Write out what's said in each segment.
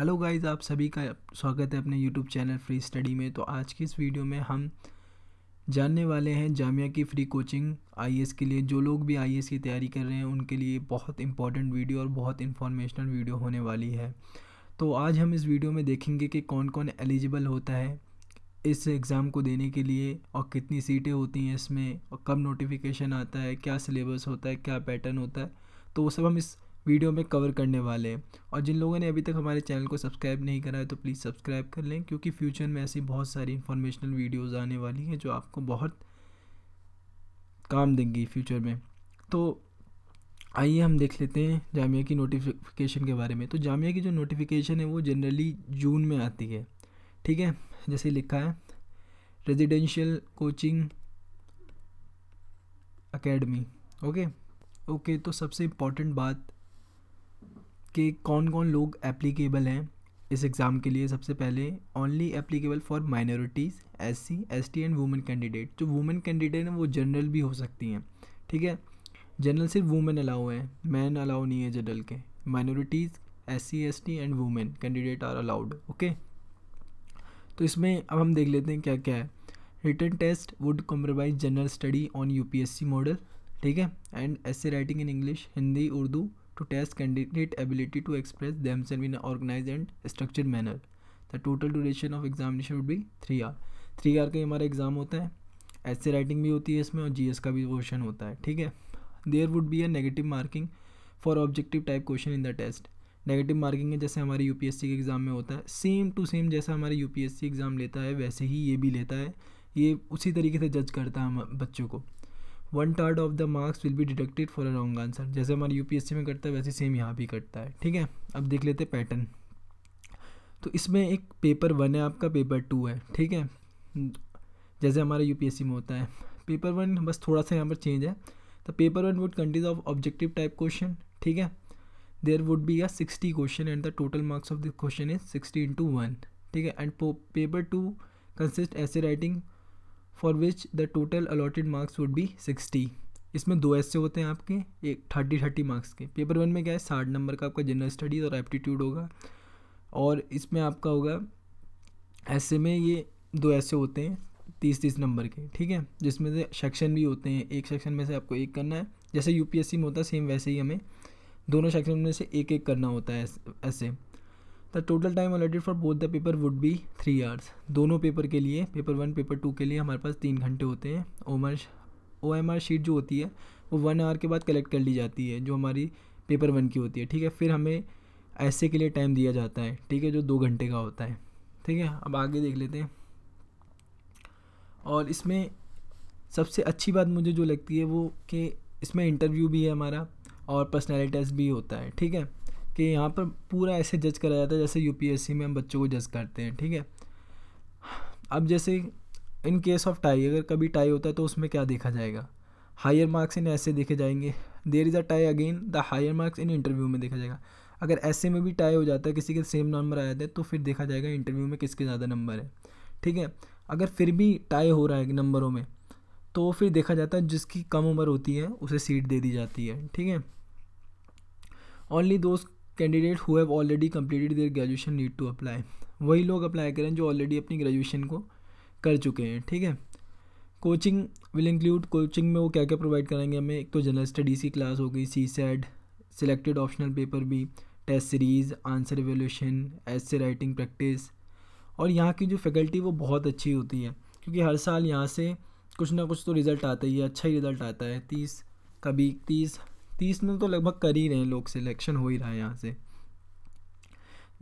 Hello guys, आप सभी का स्वागत है अपने यूट्यूब चैनल फ्री स्टडी में। तो आज की इस वीडियो में हम जानने वाले हैं जामिया की फ्री कोचिंग आईएएस के लिए। जो लोग भी आईएएस की तैयारी कर रहे हैं, उनके लिए बहुत इंपॉर्टेंट वीडियो और बहुत इन्फॉर्मेशनल वीडियो होने वाली है। तो आज हम इस वीडियो में देखेंगे कि कौन कौन एलिजिबल होता है इस एग्ज़ाम को देने के लिए और कितनी सीटें होती हैं इसमें और कब नोटिफिकेशन आता है, क्या सिलेबस होता है, क्या पैटर्न होता है। तो वो सब हम इस वीडियो में कवर करने वाले हैं। और जिन लोगों ने अभी तक हमारे चैनल को सब्सक्राइब नहीं करा है तो प्लीज़ सब्सक्राइब कर लें, क्योंकि फ्यूचर में ऐसी बहुत सारी इन्फॉर्मेशनल वीडियोज़ आने वाली हैं, जो आपको बहुत काम देंगी फ्यूचर में। तो आइए हम देख लेते हैं जामिया की नोटिफिकेशन के बारे में। तो जामिया की जो नोटिफिकेशन है, वो जनरली जून में आती है। ठीक है? जैसे लिखा है residential coaching academy okay? Okay तो सबसे इंपॉर्टेंट बात कि कौन कौन लोग एप्लीकेबल हैं इस एग्ज़ाम के लिए सबसे पहले only applicable for minorities S C S T and women candidate जो वुमेन कैंडिडेट हैं वो जनरल भी हो सकती हैं, ठीक है? जनरल सिर्फ़ वुमेन अलाउ हैं मैन अलाउ नहीं है जनरल के. Minorities S C S T and women candidate are allowed okay तो इसमें अब हम देख लेते हैं क्या क्या है. Written test would compromise general study on U P S C model ठीक है? And essay writing in English Hindi Urdu to test candidate ability to express themselves in an organized and structured manner. The total duration of examination would be three R three R का हमारा exam होता है। ऐसे writing भी होती है इसमें और जीएस का भी क्वेश्चन होता है, ठीक है? There would be a negative marking for objective type question in the test negative marking है जैसे हमारे यू के एग्ज़ाम में होता है। सेम टू सेम जैसा हमारे यू एग्ज़ाम लेता है, वैसे ही ये भी लेता है। ये उसी तरीके से जज करता है हम बच्चों को। One third of the marks will be deducted for a wrong answer जैसे हमारे यूपीएससी में करता है, वैसे सेम यहाँ भी करता है, ठीक है? अब देख लेते हैं पैटर्न तो इसमें एक पेपर वन है, आपका पेपर टू है, ठीक है? जैसे हमारे यूपीएससी में होता है। पेपर वन बस थोड़ा सा यहाँ पर चेंज है। तो paper one would consist of objective type question ठीक है? There would be a sixty question and the total marks of the question is sixty into one ठीक है? And paper two consist essay writing for which the total allotted marks would be sixty इसमें दो ऐसे होते हैं आपके, एक thirty thirty marks के। पेपर वन में क्या है? साठ नंबर का आपका जनरल स्टडीज़ और एप्टीट्यूड होगा। और इसमें आपका होगा, ऐसे में ये दो ऐसे होते हैं, तीस तीस नंबर के, ठीक है? जिसमें से सेक्शन भी होते हैं। एक सेक्शन में से आपको एक करना है। जैसे यूपीएससी में होता है सेम वैसे ही हमें। दोनों सेक्शन में से एक एक करना होता है ऐसे। The total time allotted for both the paper would be three hours दोनों पेपर के लिए पेपर वन पेपर टू के लिए हमारे पास तीन घंटे होते हैं। OMR O M R sheet जो होती है, वो वन आवर के बाद कलेक्ट कर ली जाती है, जो हमारी पेपर वन की होती है। ठीक है? फिर हमें ऐसे के लिए टाइम दिया जाता है। ठीक है? जो दो घंटे का होता है। ठीक है? अब आगे देख लेते हैं। और इसमें सबसे अच्छी बात मुझे जो लगती है वो कि इसमें इंटरव्यू भी है हमारा और पर्सनैलिटी टेस्ट भी होता है। ठीक है? कि यहाँ पर पूरा ऐसे जज करा जाता है जैसे यूपीएससी में हम बच्चों को जज करते हैं, ठीक है? अब जैसे इन केस ऑफ़ टाई अगर कभी टाई होता है तो उसमें क्या देखा जाएगा? हायर मार्क्स इन ऐसे देखे जाएँगे। There is a tie again the higher marks in interview में देखा जाएगा। अगर ऐसे में भी टाई हो जाता है, किसी के सेम नंबर आ जाते हैं तो फिर देखा जाएगा इंटरव्यू में किसके ज़्यादा नंबर है, ठीक है? अगर फिर भी टाई हो रहा है नंबरों में तो फिर देखा जाता है जिसकी कम उम्र होती है, उसे सीट दे दी जाती है, ठीक है? Only those candidate who have already completed their graduation need to apply वही लोग अप्लाई करें जो ऑलरेडी अपनी ग्रेजुएशन को कर चुके हैं, ठीक है? कोचिंग विल इंक्लूड कोचिंग में वो क्या क्या प्रोवाइड करेंगे हमें? एक तो जनरल स्टडीज़ की क्लास हो गई C SAT selected optional paper भी टेस्ट सीरीज़ आंसर एवेल्यूशन ऐसे राइटिंग प्रैक्टिस और यहाँ की जो फैकल्टी वो बहुत अच्छी होती है, क्योंकि हर साल यहाँ से कुछ ना कुछ तो रिज़ल्ट आता ही है अच्छा ही रिज़ल्ट आता है। तीस कभी तीस तीस में तो लगभग कर ही रहे हैं लोग सिलेक्शन हो ही रहा है यहाँ से।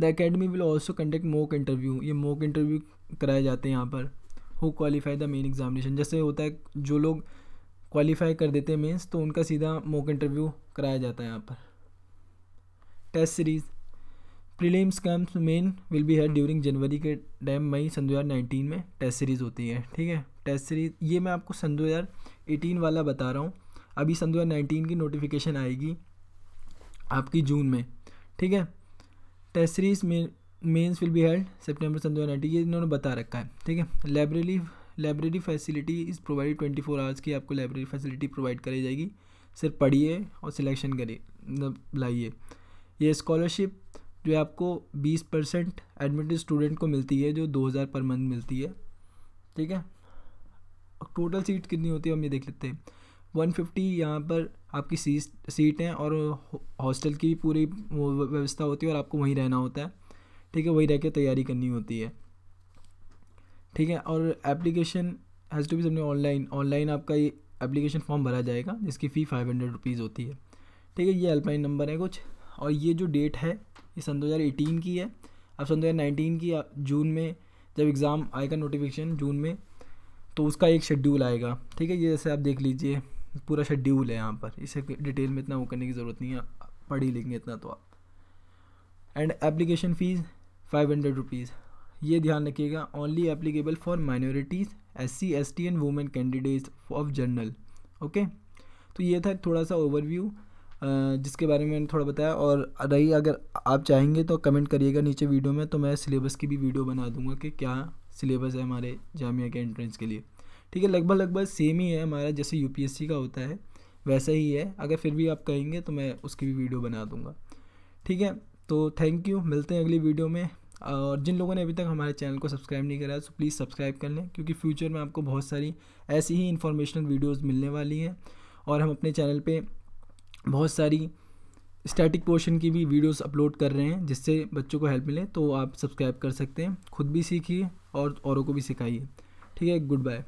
The academy will also conduct mock interview ये मोक इंटरव्यू कराए जाते हैं यहाँ पर। Who qualify the main examination जैसे होता है, जो लोग क्वालिफाई कर देते हैं मेंस तो उनका सीधा मोक इंटरव्यू कराया जाता है यहाँ पर। Test series prelims camps main will be held during जनवरी के टाइम मई सन दो में टेस्ट सीरीज़ होती है, ठीक है? टेस्ट सीरीज़ ये मैं आपको सन दो हज़ार एटीन वाला बता रहा हूँ। अभी सन दो की नोटिफिकेशन आएगी आपकी जून में, ठीक है? टेस्ट सीरीज़ में mains will be held September सन दो ये इन्होंने बता रखा है, ठीक है? Library library facility is provide twenty four hours की आपको लाइब्रेरी फैसिलिटी प्रोवाइड करी जाएगी। सिर्फ़ पढ़िए और सिलेक्शन करिए मतलब लाइए। ये स्कॉलरशिप जो है आपको बीस परसेंट एडमिटेड स्टूडेंट को मिलती है, जो दो हज़ार पर मंथ मिलती है, ठीक है? टोटल सीट कितनी होती है, हम ये देख लेते हैं। वन फिफ्टी यहाँ पर आपकी सीट सीट हैं और हॉस्टल की भी पूरी व्यवस्था होती है और आपको वहीं रहना होता है। ठीक है, वहीं रह के तैयारी करनी होती है। ठीक है, और एप्लीकेशन हैज़ टू बी सबने ऑनलाइन ऑनलाइन आपका ये एप्लीकेशन फॉर्म भरा जाएगा, जिसकी फ़ी फाइव हंड्रेड रुपीज़ होती है। ठीक है, ये हेल्पलाइन नंबर है कुछ, और ये जो डेट है, ये सन दो हज़ार एटीन की है। अब सन दो हज़ार नाइनटीन की जून में जब एग्ज़ाम आएगा नोटिफिकेशन जून में तो उसका एक शेड्यूल आएगा। ठीक है, ये जैसे आप देख लीजिए। पूरा शेड्यूल है यहाँ पर। इसे डिटेल में इतना वो करने की ज़रूरत नहीं है। पढ़ ही लेंगे इतना तो आप। And application fees five hundred rupees ये ध्यान रखिएगा only applicable for minorities S C S T and women candidates of general okay तो ये था थोड़ा सा ओवरव्यू जिसके बारे में मैंने थोड़ा बताया। और रही अगर आप चाहेंगे तो कमेंट करिएगा नीचे वीडियो में तो मैं सिलेबस की भी वीडियो बना दूँगा कि क्या सिलेबस है हमारे जामिया के एंट्रेंस के लिए। ठीक है, लगभग लगभग सेम ही है हमारा, जैसे यूपीएससी का होता है, वैसा ही है। अगर फिर भी आप कहेंगे तो मैं उसकी भी वीडियो बना दूँगा। ठीक है तो थैंक यू मिलते हैं अगली वीडियो में। और जिन लोगों ने अभी तक हमारे चैनल को सब्सक्राइब नहीं करा है तो प्लीज़ सब्सक्राइब कर लें, क्योंकि फ्यूचर में आपको बहुत सारी ऐसी ही इन्फॉर्मेशनल वीडियोज़ मिलने वाली हैं। और हम अपने चैनल पे बहुत सारी स्टैटिक पोर्शन की भी वीडियोस अपलोड कर रहे हैं, जिससे बच्चों को हेल्प मिले तो आप सब्सक्राइब कर सकते हैं। खुद भी सीखिए और औरों को भी सिखाइए। ठीक है गुड बाय